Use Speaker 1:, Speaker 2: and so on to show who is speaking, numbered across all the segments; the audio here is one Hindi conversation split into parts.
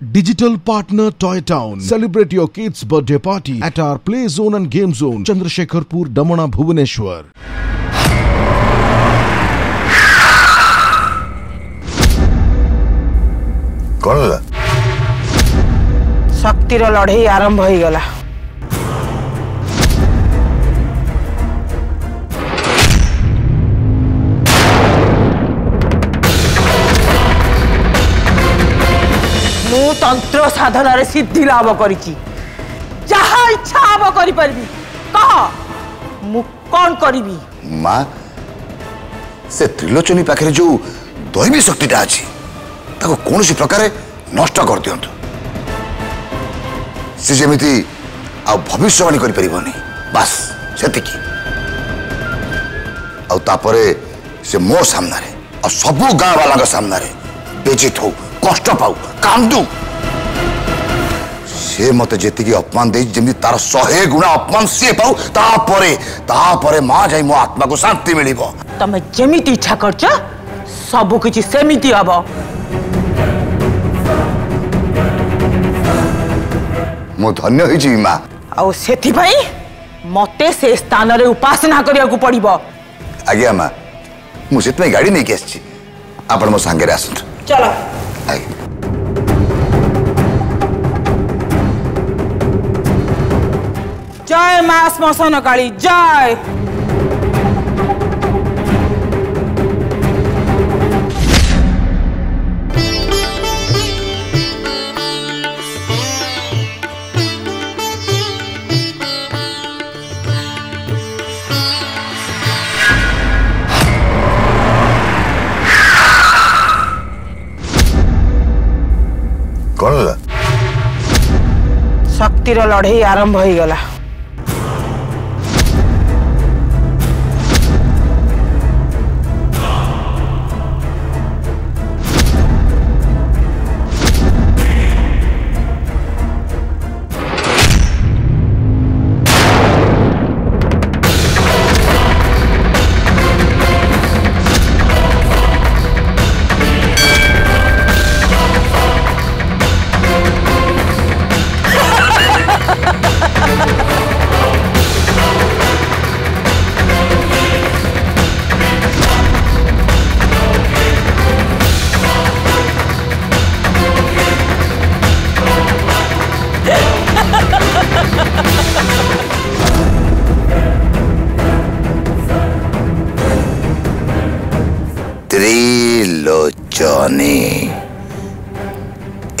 Speaker 1: Digital partner Toy Town. Celebrate your kids' birthday party at our play zone and game zone, Chandrasekharpur, Damana, Bhubaneswar.
Speaker 2: कौन
Speaker 3: शक्तिर लड़े आरंभ हो गला
Speaker 4: ମୁଁ ତନ୍ତ୍ର ସାଧନାରେ ସିଦ୍ଧି ଲାଭ କରିଛି ଯାହା ଇଚ୍ଛା ହବ କରିପାରିବି କହ ମୁଁ କ'ଣ କରିବି
Speaker 2: ମା ସେ ତ୍ରିଲୋଚନୀ ପାଖରେ ଯୋଉ ଦୈବୀ ଶକ୍ତିଟା ଅଛି ତାକୁ କୌଣସି ପ୍ରକାରେ ନଷ୍ଟ କରିଦିଅନ୍ତୁ ସେ ଯେମିତି ଆଉ ଭବିଷ୍ୟବାଣୀ କରିପାରିବନି ବାସ୍ ସେତିକି ଆଉ ତାପରେ ସେ ମୋ ସାମ୍ନାରେ ଆଉ ସବୁ ଗାଁ ବାଲାଙ୍କ ସାମ୍ନାରେ ବେଜିତ ହଉ কষ্ট পাও কান্দু সে মতো যেতিকি অপমান দিয়েছি যেমনি তার শহে গুণা অপমান সে পাও তাপরে তাপরে মা যাই মো আত্মাকে শান্তি মিলিব
Speaker 4: তুমি যেমিতি ইচ্ছা করছ সবু কিছু সেমিতি হব
Speaker 2: মো ধন্য হয়েছি মা
Speaker 4: ଆଉ ସେଥିପାଇଁ ମୋତେ ସେ ସ୍ଥାନରେ ଉପାସନା କରିବାକୁ ପଡ଼ିବ
Speaker 2: ଆଜ୍ଞା ମା ମୁଁ ସେଥିପାଇଁ ଗାଡ଼ି ନେଇକି ଆସିଛି ଆପଣ ମୋ ସାଙ୍ଗରେ ଆସନ୍ତୁ
Speaker 4: ଚାଲ
Speaker 2: आई
Speaker 4: जय मां श्मशान काली जय
Speaker 2: कौन होला
Speaker 3: शक्तिर लड़ाई
Speaker 4: आरंभ हो गला
Speaker 2: ଜନି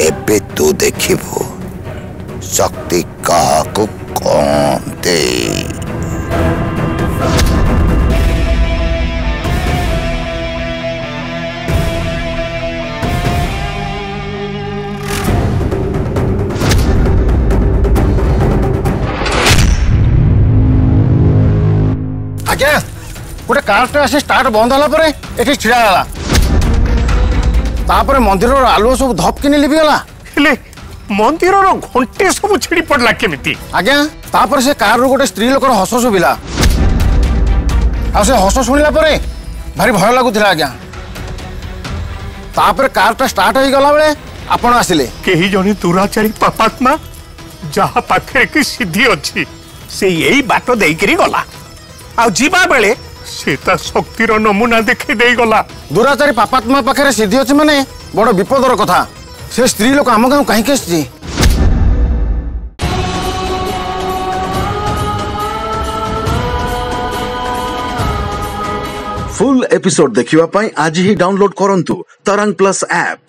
Speaker 2: ଏବେ ତୁ ଦେଖିବୁ ଶକ୍ତି କାହାକୁ କହନ୍ତି ଆଜ୍ଞା ଗୋଟେ କାର୍ଟା
Speaker 3: ଆସି ଷ୍ଟାର୍ଟ ବନ୍ଦ ହେଲା ପରେ ଏଠି ଛିଡ଼ା ହେଲା मंदिर आलुओ सब धपकी नीले
Speaker 5: मंदिर घंटे सब छिड़ी पड़ा केमी
Speaker 3: आज्ञा से कार गोटे स्त्री लोक हस शुभिला आस शुणापर भारी भय लगुला आज्ञा तापर कार्टा स्टार्ट हो गला बेले आपण आसिले
Speaker 5: केही जणी दुराचारी पापात्मा जहा पाखे की सिद्धि अछि से यही बाटो देखिरि गला आ जीवा बेले সে তার শক্তির নমুনা দেখে দেইগলা
Speaker 3: দুরাচারী পাপাত্মা পাখে সিদ্ধি অছে মানে বড় বিপদর কথা সে স্ত্রী লোক আম গাঁ কাহিঁকি আসছে
Speaker 1: ফুল এপিসোড দেখিবা পাই আজি হি ডাউনলোড করন্তু তরং প্লাস অ্যাপ